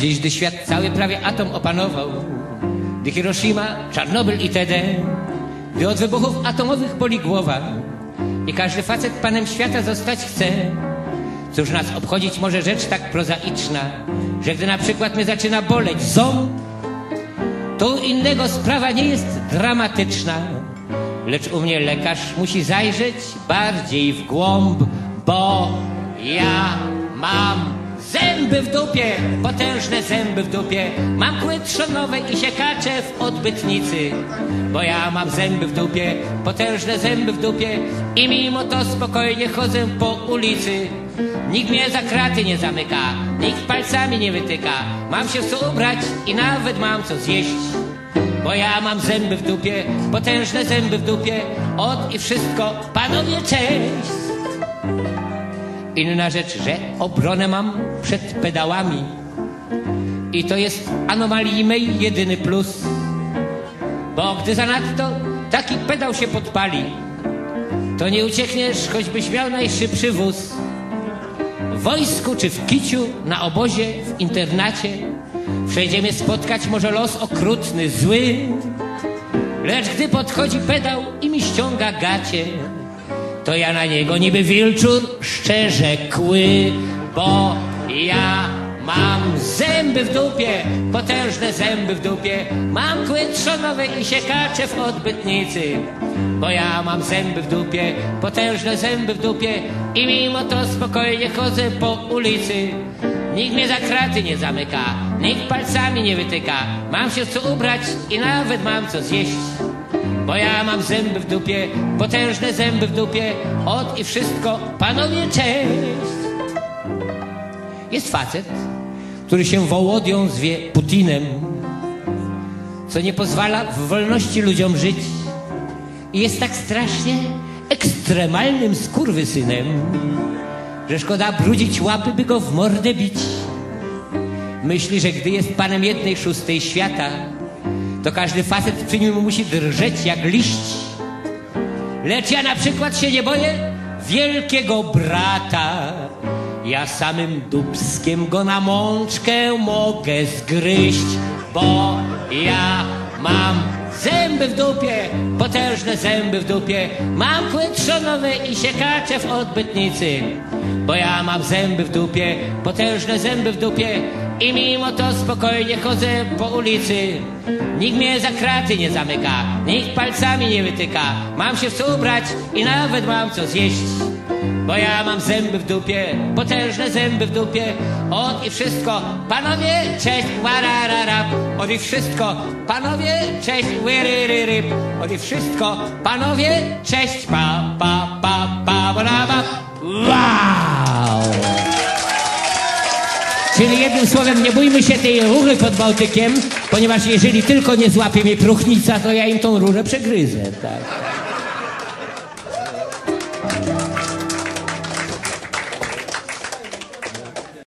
Dziś, gdy świat cały prawie atom opanował, gdy Hiroshima, Czarnobyl itd., gdy od wybuchów atomowych boli głowa i każdy facet panem świata zostać chce, cóż nas obchodzić może rzecz tak prozaiczna, że gdy na przykład mnie zaczyna boleć ząb, to u innego sprawa nie jest dramatyczna, lecz u mnie lekarz musi zajrzeć bardziej w głąb, bo ja mam zęby w dupie, potężne zęby w dupie, mam kły trzonowe i siekacze w odbytnicy, bo ja mam zęby w dupie, potężne zęby w dupie i mimo to spokojnie chodzę po ulicy. Nikt mnie za kraty nie zamyka, nikt palcami nie wytyka, mam się co ubrać i nawet mam co zjeść. Bo ja mam zęby w dupie, potężne zęby w dupie, od i wszystko, panowie, cześć! Inna rzecz, że obronę mam przed pedałami. I to jest anomalii mej jedyny plus. Bo gdy zanadto taki pedał się podpali, to nie uciekniesz, choćbyś miał najszybszy wóz. W wojsku czy w kiciu, na obozie, w internacie, wszędzie mnie spotkać może los okrutny, zły. Lecz gdy podchodzi pedał i mi ściąga gacie, to ja na niego niby wilczur szczerze kły, bo ja mam zęby w dupie, potężne zęby w dupie, mam kły trzonowe i siekacze w odbytnicy, bo ja mam zęby w dupie, potężne zęby w dupie i mimo to spokojnie chodzę po ulicy. Nikt mnie za kraty nie zamyka, nikt palcami nie wytyka, mam się co ubrać i nawet mam co zjeść. Bo ja mam zęby w dupie, potężne zęby w dupie, od i wszystko, panowie, cześć! Jest facet, który się Wołodią zwie Putinem, co nie pozwala w wolności ludziom żyć i jest tak strasznie ekstremalnym skurwysynem, że szkoda brudzić łapy, by go w mordę bić. Myśli, że gdy jest panem jednej szóstej świata, to każdy facet przy nim musi drżeć jak liść. Lecz ja na przykład się nie boję wielkiego brata. Ja samym dubskiem go na mączkę mogę zgryźć, bo ja mam zęby w dupie, potężne zęby w dupie, mam kły trzonowe i siekacze w odbytnicy, bo ja mam zęby w dupie, potężne zęby w dupie i mimo to spokojnie chodzę po ulicy. Nikt mnie za kraty nie zamyka, nikt palcami nie wytyka, mam się w co ubrać i nawet mam co zjeść. Bo ja mam zęby w dupie, potężne zęby w dupie, od i wszystko, panowie, cześć, wararara, od i wszystko, panowie, cześć, wyryryry, od i wszystko, panowie, cześć, pa, pa, pa, Czyli jednym słowem, nie bójmy się tej rury pod Bałtykiem, ponieważ jeżeli tylko nie złapie mnie próchnica, to ja im tą rurę przegryzę, tak.